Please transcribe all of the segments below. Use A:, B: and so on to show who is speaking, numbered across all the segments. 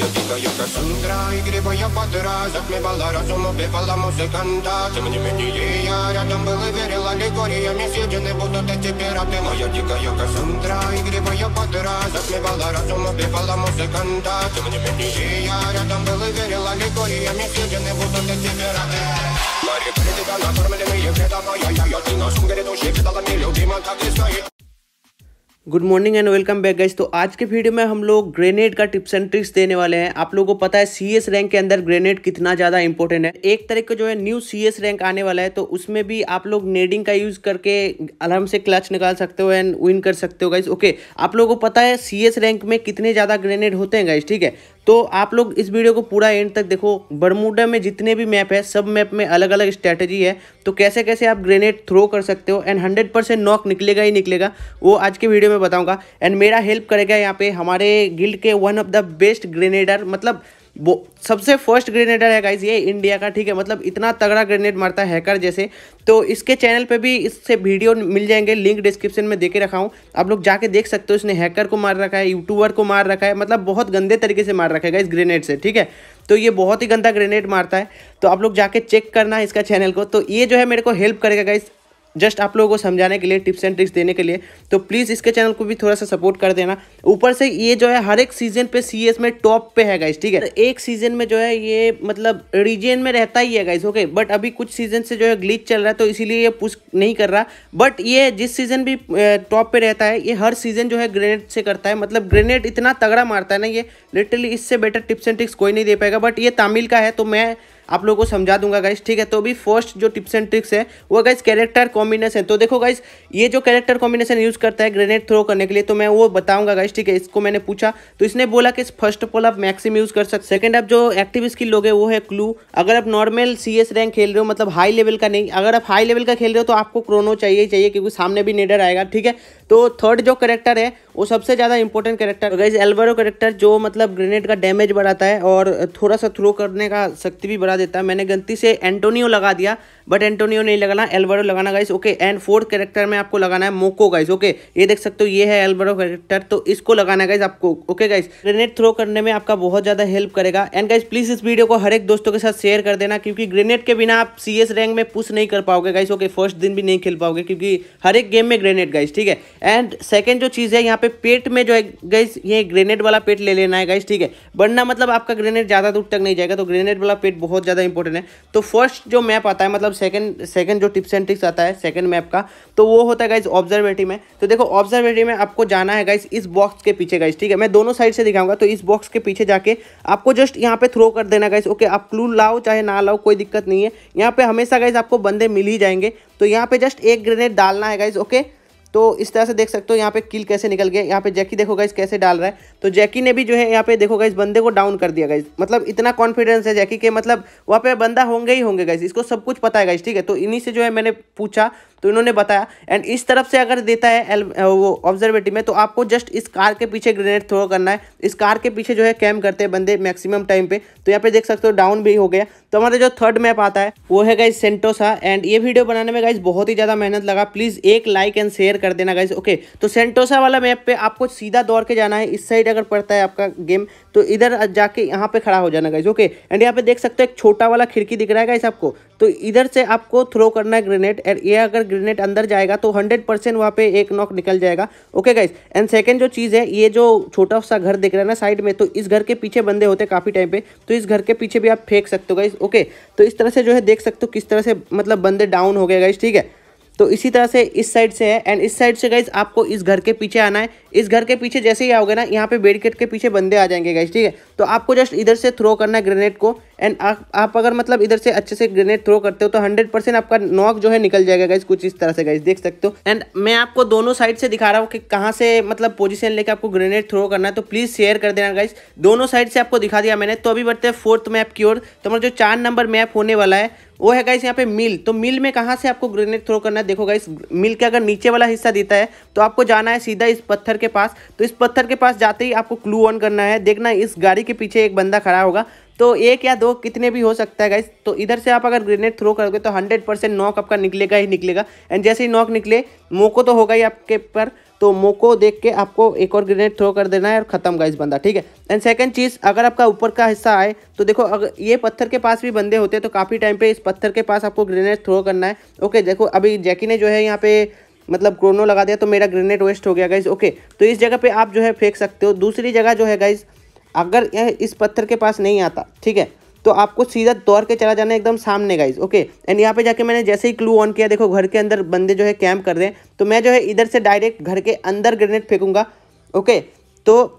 A: Моя дикая Кассандра, игривая подра Затмевала разум, убивала музыканта Тем не менее я рядом был и верил Аллегориями съедены будут эти пираты Моя дикая Кассандра, игривая подра Затмевала разум, убивала музыканта Тем не менее я рядом был и верил Аллегориями съедены будут эти пираты Мари, придета накормленные вредом Моя я, я, ты на сум грядущий Видала любима, так и стоит
B: good morning and welcome back guys तो आज के वीडियो में हम लोग ग्रेनेड का टिप्स एंड ट्रिक्स देने वाले हैं। आप लोगों को पता है सीएस रैंक के अंदर ग्रेनेड कितना ज़्यादा इंपॉर्टेंट है। एक तरह का जो है न्यू सीएस रैंक आने वाला है तो उसमें भी आप लोग नेडिंग का यूज़ करके आराम से क्लच निकाल सकते हो एंड विन कर सकते हो गाइस ओके आप लोगों को पता है सीएस रैंक में कितने ज़्यादा ग्रेनेड होते हैं गाइस ठीक है? तो आप लोग इस वीडियो को पूरा एंड तक देखो। बरमूडा में जितने भी मैप है, सब मैप में अलग अलग स्ट्रैटेजी है। तो कैसे कैसे आप ग्रेनेड थ्रो कर सकते हो? एंड हंड्रेड परसेंट नॉक निकलेगा ही निकलेगा। वो आज के वीडियो में बताऊँगा। एंड मेरा हेल्प करेगा यहाँ पे हमारे गिल्ड के one of the best grenadier मतलब वो सबसे फ़र्स्ट ग्रेनेडर है गाइज़ ये इंडिया का, ठीक है? मतलब इतना तगड़ा ग्रेनेड मारता है हैकर जैसे। तो इसके चैनल पे भी इससे वीडियो मिल जाएँगे। लिंक डिस्क्रिप्शन में देके रखा हूँ। आप लोग जाके देख सकते हो, इसने हैकर को मार रखा है यूट्यूबर को मार रखा है। मतलब बहुत गंदे तरीके से मार रखा है ग्रेनेड से, ठीक है? तो ये बहुत ही गंदा ग्रेनेड मारता है। तो आप लोग जाके चेक करना इसका चैनल को। तो ये जो है मेरे को हेल्प करेगा गाइस जस्ट आप लोगों को समझाने के लिए टिप्स एंड ट्रिक्स देने के लिए। तो प्लीज़ इसके चैनल को भी थोड़ा सा सपोर्ट कर देना। ऊपर से ये जो है हर एक सीज़न पे सीएस में टॉप पे है गाइस ठीक है? एक सीज़न में जो है ये मतलब रीजन में रहता ही है गाइस ओके बट अभी कुछ सीज़न से जो है ग्लिच चल रहा है तो इसीलिए ये पुश नहीं कर रहा। बट ये जिस सीज़न भी टॉप पे रहता है, ये हर सीज़न जो है ग्रेनेड से करता है। मतलब ग्रेनेड इतना तगड़ा मारता है ना ये लिटरली इससे बेटर टिप्स एंड ट्रिक्स कोई नहीं दे पाएगा। बट ये तमिल का है तो मैं आप लोगों को समझा दूँगा गाइस ठीक है? तो अभी फ़र्स्ट जो टिप्स एंड ट्रिक्स है, वो गाइस कैरेक्टर कॉम्बिनेशन तो देखो गाइस ये जो कैरेक्टर कॉम्बिनेशन यूज़ करता है ग्रेनेड थ्रो करने के लिए तो मैं वो बताऊँगा गाइस ठीक है? इसको मैंने पूछा। तो इसने बोला कि फ़र्स्ट ऑफ़ ऑल आप मैक्सिम यूज़ कर सकते सेकंड आप जो एक्टिव स्किल लोगे वो है क्लू अगर आप नॉर्मल सीएस रैंक खेल रहे हो मतलब हाई लेवल का नहीं, अगर आप हाई लेवल का खेल रहे हो तो आपको क्रोनो चाहिए चाहिए, क्योंकि सामने भी नेडर आएगा, ठीक है? तो थर्ड जो करेक्टर है, वो सबसे ज़्यादा important character guys Alvaro character जो मतलब ग्रेनेड का डैमेज बढ़ाता है और थोड़ा सा थ्रो करने का शक्ति भी बढ़ा देता मैंने गलती से एंटोनियो लगा दिया। बट एंटोनियो नहीं लगाना एल्वरो लगाना guys okay and fourth character में आपको लगाना है मोको गाइस ओके ये देख सकते हो, ये है एल्वरो कैरेक्टर तो इसको लगाना गाइस आपको ओके गाइस ग्रेनेड थ्रो करने में आपका बहुत ज़्यादा हेल्प करेगा एंड गाइस प्लीज़ इस वीडियो को हर एक दोस्तों के साथ शेयर कर देना, क्योंकि ग्रेनेड के बिना आप सीएस रैंक में पुश नहीं कर पाओगे गाइस ओके फ़र्स्ट दिन भी नहीं खेल पाओगे, क्योंकि हर एक गेम में ग्रेनेड गाइस ठीक है एंड सेकेंड जो चीज़ है, यहाँ पे पेट में जो है गाइस ये ग्रेनेड वाला पेट ले लेना है गाइस ठीक है बढ़ना मतलब आपका ग्रेनेड ज़्यादा दूर तक नहीं जाएगा तो ग्रेनेड वाला पेट बहुत ज़्यादा इंपॉर्टेंट है तो फ़र्स्ट जो मैप आता है मतलब सेकंड सेकंड जो टिप्स एंड ट्रिक्स आता है सेकंड मैप का तो वो होता है गाइज़ ऑब्जर्वेटरी में। तो देखो ऑब्जर्वेटरी में आपको जाना है गाइज़ इस बॉक्स के पीछे गाइज़ ठीक है? मैं दोनों साइड से दिखाऊँगा तो इस बॉक्स के पीछे जाके आपको जस्ट यहाँ पे थ्रो कर देना गाइज़ ओके आप क्लू लाओ, चाहे ना लाओ, कोई दिक्कत नहीं है। यहाँ पे हमेशा गाइज़ आपको बंदे मिल ही जाएँगे। तो यहाँ पे जस्ट एक ग्रेनेड डालना है गाइज़ ओके तो इस तरह से देख सकते हो, यहाँ पे किल कैसे निकल गया, यहाँ पे जैकी देखो गाइज़ कैसे डाल रहा है। तो जैकी ने भी जो है यहाँ पे देखो गाइज़ बंदे को डाउन कर दिया गाइज़ मतलब इतना कॉन्फिडेंस है जैकी के मतलब वहाँ पे बंदा होंगे ही होंगे गाइज़ इसको सब कुछ पता है गाइज़ ठीक है? तो इन्हीं से जो है मैंने पूछा तो इन्होंने बताया। एंड इस तरफ़ से अगर देता है वो ऑब्जर्वेटिव में तो आपको जस्ट इस कार के पीछे ग्रेनेड थ्रो करना है। इस कार के पीछे जो है कैम करते हैं बंदे मैक्सिमम टाइम पे। तो यहाँ पे देख सकते हो डाउन भी हो गया। तो हमारा जो थर्ड मैप आता है, वो है गाइज़ सेंटोसा एंड ये वीडियो बनाने में गाइज़ बहुत ही ज़्यादा मेहनत लगा। प्लीज़ एक लाइक एंड शेयर कर देना गाइज़ ओके तो सेंटोसा वाला मैप पे आपको सीधा दौड़ के जाना है। इस साइड अगर पड़ता है आपका गेम तो इधर जाके यहाँ पे खड़ा हो जाना गाइज़ ओके एंड यहाँ पे देख सकते हो एक छोटा वाला खिड़की दिख रहा है गाइज़ आपको। तो इधर से आपको थ्रो करना है ग्रेनेड एंड ये अगर ग्रेनेड अंदर जाएगा तो हंड्रेड परसेंट वहाँ पे एक नॉक निकल जाएगा। ओके गाइज़ एंड सेकेंड जो चीज़ है, ये जो छोटा सा घर दिख रहा है ना साइड में तो इस घर के पीछे बंदे होते हैं काफ़ी टाइम पे तो इस घर के पीछे भी आप फेंक सकते हो गाइज़ ओके तो इस तरह से जो है देख सकते हो किस तरह से मतलब बंदे डाउन हो गए गाइज़ ठीक है? तो इसी तरह से इस साइड से है। एंड इस साइड से गाइज़ आपको इस घर के पीछे आना है। इस घर के पीछे जैसे ही आओगे ना यहाँ पे बेडकेट के पीछे बंदे आ जाएँगे गाइज़ ठीक है? तो आपको जस्ट इधर से थ्रो करना है ग्रेनेड को। एंड आप, अगर मतलब इधर से अच्छे से ग्रेनेड थ्रो करते हो तो हंड्रेड परसेंट आपका नॉक जो है निकल जाएगा गाइज़ कुछ इस तरह से गाइज़ देख सकते हो। एंड मैं आपको दोनों साइड से दिखा रहा हूँ कि कहाँ से मतलब पोजिशन लेके आपको ग्रेनेड थ्रो करना है। तो प्लीज़ शेयर कर देना गाइज़ दोनों साइड से आपको दिखा दिया मैंने। तो अभी बढ़ते हैं फोर्थ मैप की ओर। तो हमारा जो चार नंबर मैप होने वाला है वो है गाइस यहाँ पे मिल। तो मिल में कहाँ से आपको ग्रेनेड थ्रो करना है? देखो गाइस मिल के अगर नीचे वाला हिस्सा देता है तो आपको जाना है सीधा इस पत्थर के पास। तो इस पत्थर के पास जाते ही आपको क्लू ऑन करना है। देखना इस गाड़ी के पीछे एक बंदा खड़ा होगा। तो एक या दो कितने भी हो सकता है गाइस तो इधर से आप अगर ग्रेनेड थ्रो करोगे तो हंड्रेड परसेंट नॉक आपका निकलेगा ही निकलेगा। एंड जैसे ही नॉक निकले, मोको तो होगा ही आपके पर। तो मोको देख के आपको एक और ग्रेनेड थ्रो कर देना है और ख़त्म गाइस बंदा, ठीक है? एंड सेकंड चीज़, अगर आपका ऊपर का हिस्सा आए तो देखो, अगर ये पत्थर के पास भी बंदे होते हैं तो काफ़ी टाइम पे इस पत्थर के पास आपको ग्रेनेड थ्रो करना है। ओके देखो, अभी जैकी ने जो है यहाँ पे मतलब क्रोनो लगा दिया तो मेरा ग्रेनेड वेस्ट हो गया गाइज़ ओके तो इस जगह पे आप जो है फेंक सकते हो। दूसरी जगह जो है गाइज़ अगर यह इस पत्थर के पास नहीं आता, ठीक है? तो आपको सीधा दौड़ के चला जाना एकदम सामने गाइज़ ओके एंड यहाँ पे जाके मैंने जैसे ही क्लू ऑन किया देखो घर के अंदर बंदे जो है कैंप कर रहे हैं तो मैं जो है इधर से डायरेक्ट घर के अंदर ग्रेनेड फेंकूँगा ओके तो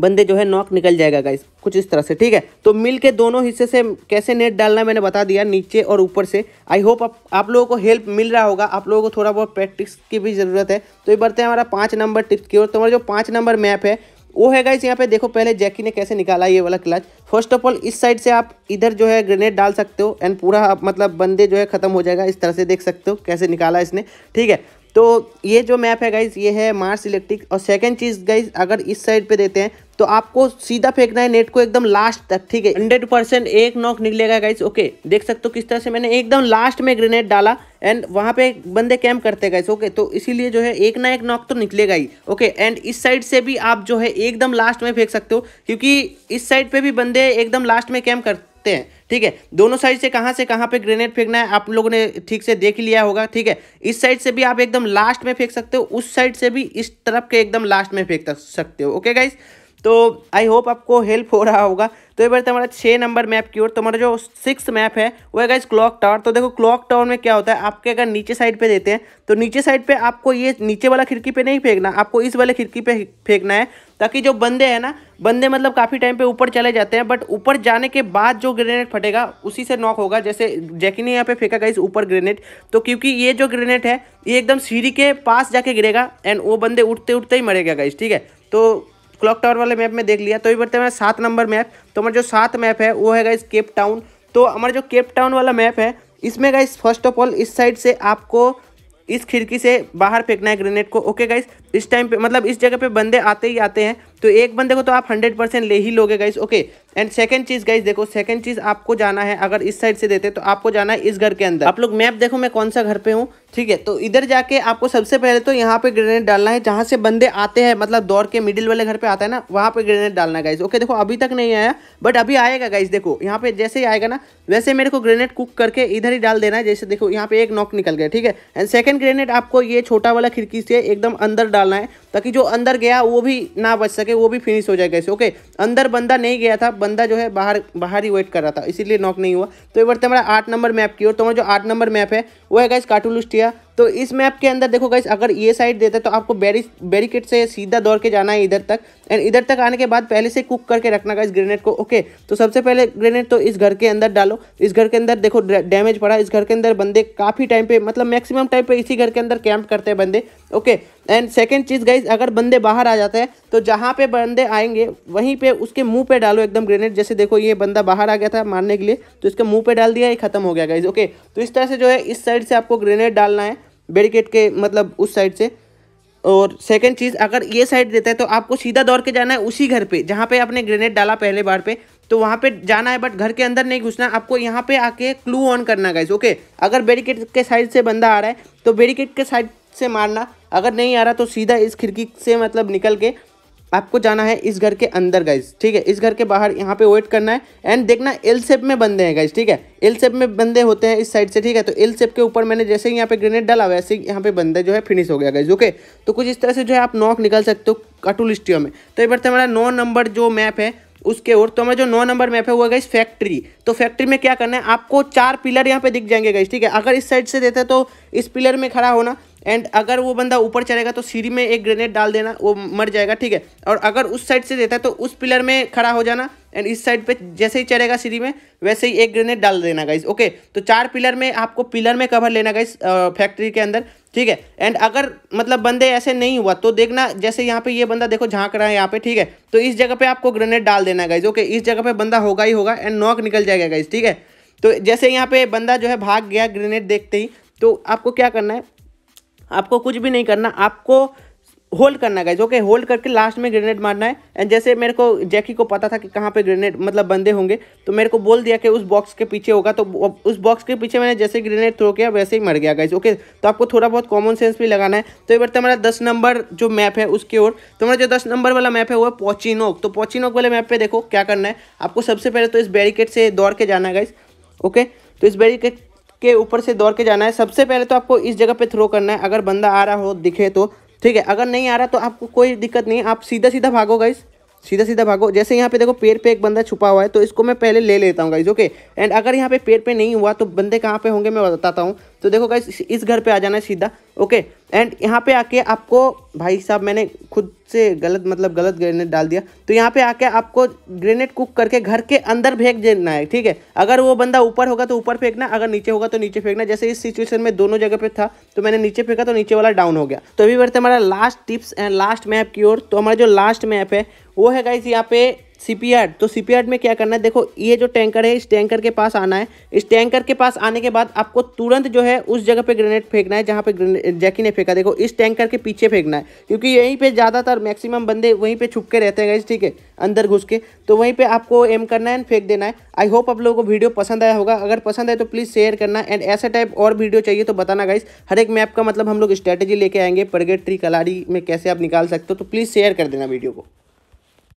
B: बंदे जो है नॉक निकल जाएगा गाइस कुछ इस तरह से ठीक है? तो मिल के दोनों हिस्से से कैसे नेट डालना मैंने बता दिया नीचे और ऊपर से। आई होप आप, आप लोगों को हेल्प मिल रहा होगा आप लोगों को थोड़ा बहुत प्रैक्टिस की भी ज़रूरत है। तो ये बढ़ते हैं हमारा पाँच नंबर टिप्स की ओर। तो हमारा जो पाँच नंबर मैप है वो है गाइस यहाँ पे देखो पहले जैकी ने कैसे निकाला ये वाला क्लच फ़र्स्ट ऑफ़ ऑल इस साइड से आप इधर जो है ग्रेनेड डाल सकते हो एंड पूरा मतलब बंदे जो है खत्म हो जाएगा, इस तरह से देख सकते हो कैसे निकाला इसने। ठीक है तो ये जो मैप है गाइज़ ये है मार्स इलेक्ट्रिक और सेकंड चीज़ गाइज़ अगर इस साइड पे देते हैं तो आपको सीधा फेंकना है नेट को एकदम लास्ट तक, ठीक है? हंड्रेड परसेंट एक नॉक निकलेगा गाइज़ ओके देख सकते हो किस तरह से मैंने एकदम लास्ट में ग्रेनेड डाला एंड वहाँ पे बंदे कैम्प करते गाइज़ ओके तो इसीलिए जो है एक ना एक नॉक तो निकलेगा ही ओके एंड इस साइड से भी आप जो है एकदम लास्ट में फेंक सकते हो, क्योंकि इस साइड पे भी बंदे एकदम लास्ट में कैम्प करते हैं। ठीक है? दोनों साइड से कहाँ से कहाँ पे ग्रेनेड फेंकना है, आप लोगों ने ठीक से देख लिया होगा, ठीक है? इस साइड से भी आप एकदम लास्ट में फेंक सकते हो, उस साइड से भी इस तरफ़ के एकदम लास्ट में फेंक सकते हो ओके गाइज़ तो आई होप आपको हेल्प हो रहा होगा। तो ये बढ़ते हमारा छः नंबर मैप की ओर तो हमारा जो सिक्स मैप है, वो है गाइज़ क्लॉक टावर तो देखो क्लॉक टावर में क्या होता है, आपके अगर नीचे साइड पे देते हैं तो नीचे साइड पे आपको ये नीचे वाला खिड़की पे नहीं फेंकना, आपको इस वाले खिड़की पे फेंकना है, ताकि जो बंदे हैं ना, बंदे मतलब काफ़ी टाइम पे ऊपर चले जाते हैं बट ऊपर जाने के बाद जो ग्रेनेड फटेगा, उसी से नॉक होगा। जैसे जैकी ने यहाँ पे फेंका गाइस ऊपर ग्रेनेड तो क्योंकि ये जो ग्रेनेड है, ये एकदम सीढ़ी के पास जाके गिरेगा एंड वो बंदे उठते उठते ही मरेगा गाइस ठीक है? तो क्लॉक टावर वाले मैप में देख लिया तो बढ़ते हैं सात नंबर मैप। तो हमारा जो सात मैप है, वो है गाइस केप टाउन तो हमारा जो केप टाउन वाला मैप है, इसमें गाइस फ़र्स्ट ऑफ़ ऑल इस साइड से आपको इस खिड़की से बाहर फेंकना है ग्रेनेड को। ओके गाइस इस टाइम पे मतलब इस जगह पे बंदे आते ही आते हैं। तो एक बंदे को तो आप हंड्रेड परसेंट ले ही लोगे गाइस ओके एंड सेकंड चीज़ गाइस देखो सेकंड चीज़ आपको जाना है, अगर इस साइड से देते तो आपको जाना है इस घर के अंदर। आप लोग मैप देखो, मैं कौन सा घर पे हूँ, ठीक है? तो इधर जाके आपको सबसे पहले तो यहाँ पे ग्रेनेड डालना है, जहाँ से बंदे आते हैं मतलब दौड़ के मिडिल वाले घर पे आता है ना, वहाँ पे ग्रेनेड डालना है गाइस ओके देखो, अभी तक नहीं आया बट अभी आएगा गाइस देखो, यहाँ पे जैसे ही आएगा ना, वैसे मेरे को ग्रेनेड कुक करके इधर ही डाल देना है, जैसे देखो, यहाँ पे एक नॉक निकल गया, ठीक है? एंड सेकंड ग्रेनेड आपको ये छोटा वाला खिड़की से एकदम अंदर डालना है, ताकि जो अंदर गया, वो भी ना बच सके। वो भी फिनिश हो जाएगा ऐसे ओके अंदर बंदा नहीं गया था, बंदा जो है बाहर बाहर ही वेट कर रहा था, इसीलिए नॉक नहीं हुआ। तो ये बढ़ते हमारा आठ नंबर मैप की ओर तो हमारा जो आठ नंबर मैप है वो है गाइस कार्टूलिस्टिया तो इस मैप के अंदर देखो गाइस अगर ये साइड देता है तो आपको बैरी बैरिकेड से सीधा दौड़ के जाना है इधर तक। एंड इधर तक आने के बाद पहले से कुक करके रखना गाइस ग्रेनेड को ओके तो सबसे पहले ग्रेनेड तो इस घर के अंदर डालो। इस घर के अंदर देखो डैमेज पड़ा। इस घर के अंदर बंदे काफ़ी टाइम पे मतलब मैक्सिमम टाइम पे इसी घर के अंदर कैंप करते हैं बंदे ओके एंड सेकेंड चीज़ गाइज़ अगर बंदे बाहर आ जाते हैं तो जहाँ पे बंदे आएँगे, वहीं पे उसके मुँह पे डालो एकदम ग्रेनेड जैसे देखो ये बंदा बाहर आ गया था मारने के लिए तो इसके मुँह पे डाल दिया, ये खत्म हो गया गाइज़ ओके तो इस तरह से जो है, इस साइड से आपको ग्रेनेड डालना है, बैरिकेड के मतलब उस साइड से। और सेकंड चीज़, अगर ये साइड देता है तो आपको सीधा दौड़ के जाना है उसी घर पे, जहाँ पे आपने ग्रेनेड डाला पहले बार पे तो वहाँ पे जाना है बट घर के अंदर नहीं घुसना, आपको यहाँ पे आके क्लू ऑन करना गाइस ओके अगर बैरिकेड के साइड से बंदा आ रहा है तो बैरिकेड के साइड से मारना, अगर नहीं आ रहा तो सीधा इस खिड़की से मतलब निकल के आपको जाना है इस घर के अंदर गाइज़ ठीक है? इस घर के बाहर यहाँ पे वेट करना है एंड देखना एल सेप में बंदे हैं गाइज़ ठीक है? एल सेप में बंदे होते हैं इस साइड से, ठीक है? तो एल सेप के ऊपर मैंने जैसे ही यहाँ पे ग्रेनेड डाला, वैसे ही यहाँ पे बंदे जो है फिनिश हो गया गाइज़ ओके तो कुछ इस तरह से जो है आप नॉक निकल सकते हो काटूलिस्टियो में। तो ये बढ़ते हमारा नौ नंबर जो मैप है, उसके और तो हमारा जो नौ नंबर मैप है वो है गाइस फैक्ट्री तो फैक्ट्री में क्या करना है, आपको चार पिलर यहाँ पे दिख जाएँगे गाइस ठीक है? अगर इस साइड से देते हैं तो इस पिलर में खड़ा होना एंड अगर वो बंदा ऊपर चलेगा तो सीढ़ी में एक ग्रेनेड डाल देना, वो मर जाएगा, ठीक है? और अगर उस साइड से देता है तो उस पिलर में खड़ा हो जाना एंड इस साइड पे जैसे ही चलेगा सीढ़ी में, वैसे ही एक ग्रेनेड डाल देना गाइज़ ओके तो चार पिलर में आपको पिलर में कवर लेना गाइज़ फैक्ट्री के अंदर, ठीक है? एंड अगर मतलब बंदे ऐसे नहीं हुआ तो देखना जैसे यहाँ पे ये बंदा देखो झाँक रहा है यहाँ पे, ठीक है? तो इस जगह पे आपको ग्रेनेड डाल देना गाइज़ ओके इस जगह पे बंदा होगा ही होगा एंड नॉक निकल जाएगा गाइज़ ठीक है? तो जैसे यहाँ पे बंदा जो है भाग गया ग्रेनेड देखते ही तो आपको क्या करना है? आपको कुछ भी नहीं करना, आपको होल्ड करना गाइज़ ओके होल्ड करके लास्ट में ग्रेनेड मारना है। एंड जैसे मेरे को जैकी को पता था कि कहाँ पे ग्रेनेड मतलब बंदे होंगे तो मेरे को बोल दिया कि उस बॉक्स के पीछे होगा तो उस बॉक्स के पीछे मैंने जैसे ग्रेनेड थ्रो किया, वैसे ही मर गया गाइज़ ओके तो आपको थोड़ा बहुत कॉमन सेंस भी लगाना है। तो ये बढ़ता हमारा दस नंबर जो मैप है उसकी ओर तो हमारा जो दस नंबर वाला मैप है वो है पोचिनोक तो पोचिनोक वाले मैप पर देखो क्या करना है। आपको सबसे पहले तो इस बैरिकेड से दौड़ के जाना है गाइज़ ओके तो इस बैरिकेड के ऊपर से दौड़ के जाना है। सबसे पहले तो आपको इस जगह पे थ्रो करना है। अगर बंदा आ रहा हो, दिखे तो ठीक है? अगर नहीं आ रहा तो आपको कोई दिक्कत नहीं। आप सीधा सीधा भागो गाइस सीधा सीधा भागो। जैसे यहाँ पे देखो, पेड़ पे एक बंदा छुपा हुआ है तो इसको मैं पहले ले लेता हूँ गाइज़ ओके एंड अगर यहाँ पे पेड़ पे नहीं हुआ तो बंदे कहाँ पे होंगे, मैं बताता हूँ। तो देखो गाइस इस घर पे आ जाना है सीधा ओके एंड यहाँ पे आके आपको, भाई साहब, मैंने खुद से गलत मतलब गलत ग्रेनेड डाल दिया। तो यहाँ पे आके आपको ग्रेनेड कुक करके घर के अंदर फेंक देना है, ठीक है? अगर वो बंदा ऊपर होगा तो ऊपर फेंकना, अगर नीचे होगा तो नीचे फेंकना। जैसे इस सिचुएशन में दोनों जगह पे था तो मैंने नीचे फेंका तो नीचे वाला डाउन हो गया। तो अभी बढ़ते हमारा last tips and last map की ओर। तो हमारा जो लास्ट मैप है, वो है गाइस यहाँ पे सीपीआर तो सीपीआर में क्या करना है? देखो, ये जो टैंकर है, इस टैंकर के पास आना है। इस टैंकर के पास आने के बाद आपको तुरंत जो है, उस जगह पे ग्रेनेड फेंकना है, जहाँ पे जैकी ने फेंका। देखो, इस टैंकर के पीछे फेंकना है, क्योंकि यहीं पे ज़्यादातर मैक्सिमम बंदे वहीं पे छुप के रहते हैं गाइज़ ठीक है? अंदर घुस के। तो वहीं पे आपको एम करना है एंड फेंक देना है। आई होप आप लोगों को वीडियो पसंद आया होगा। अगर पसंद आए तो प्लीज़ शेयर करना। एंड ऐसा टाइप और वीडियो चाहिए तो बताना गाइस हर एक मैप का मतलब हम लोग स्ट्रैटेजी लेके आएँगे परगेट ट्री कलाड़ी में कैसे आप निकाल सकते हो तो प्लीज़ शेयर कर देना वीडियो को।